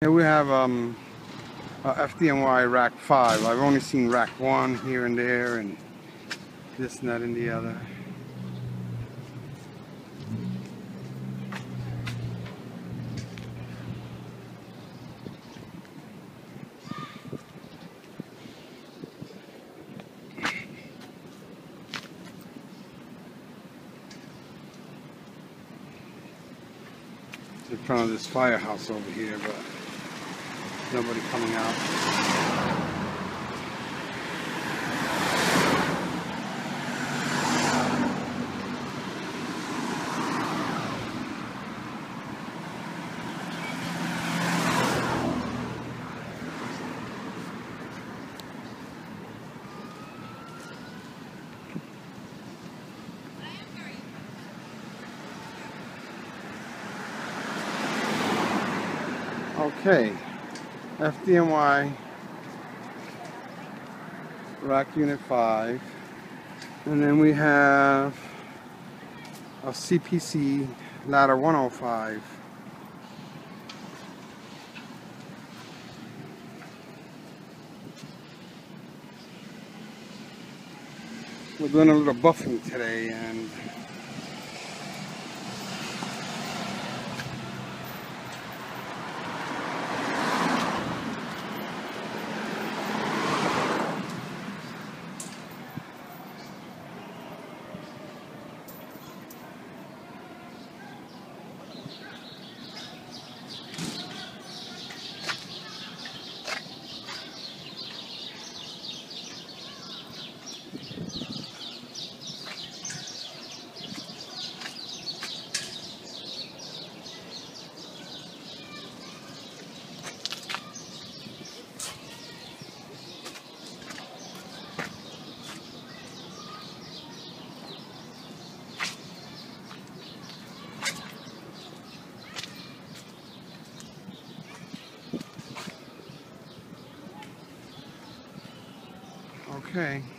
Here we have um, a FDNY rack 5. I've only seen rack 1 here and there and this and that and the other. in front of this firehouse over here, but nobody coming out. Okay, FDNY rack unit 5 and then we have a CPC ladder 105 we're doing a little buffing today and Okay.